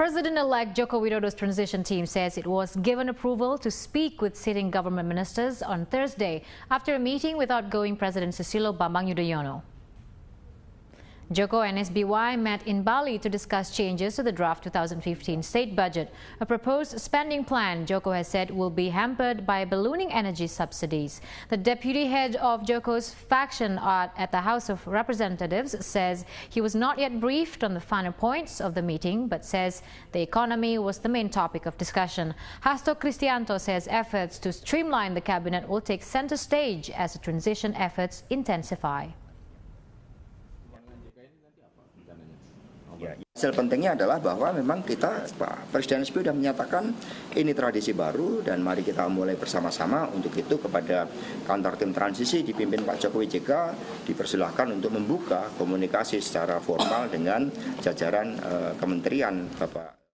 President-elect Joko Widodo's transition team says it was given approval to speak with sitting government ministers on Thursday after a meeting with outgoing President Susilo Bambang Yudhoyono. Joko and SBY met in Bali to discuss changes to the draft 2015 state budget. A proposed spending plan, Joko has said, will be hampered by ballooning energy subsidies. The deputy head of Joko's faction at the House of Representatives says he was not yet briefed on the final points of the meeting, but says the economy was the main topic of discussion. Hasto Kristiyanto says efforts to streamline the cabinet will take center stage as the transition efforts intensify. Ya, hasil pentingnya adalah bahwa memang kita Pak Presiden SBY sudah menyatakan ini tradisi baru dan mari kita mulai bersama-sama untuk itu kepada kantor tim transisi dipimpin Pak Jokowi JK dipersilahkan untuk membuka komunikasi secara formal dengan jajaran uh, kementerian Bapak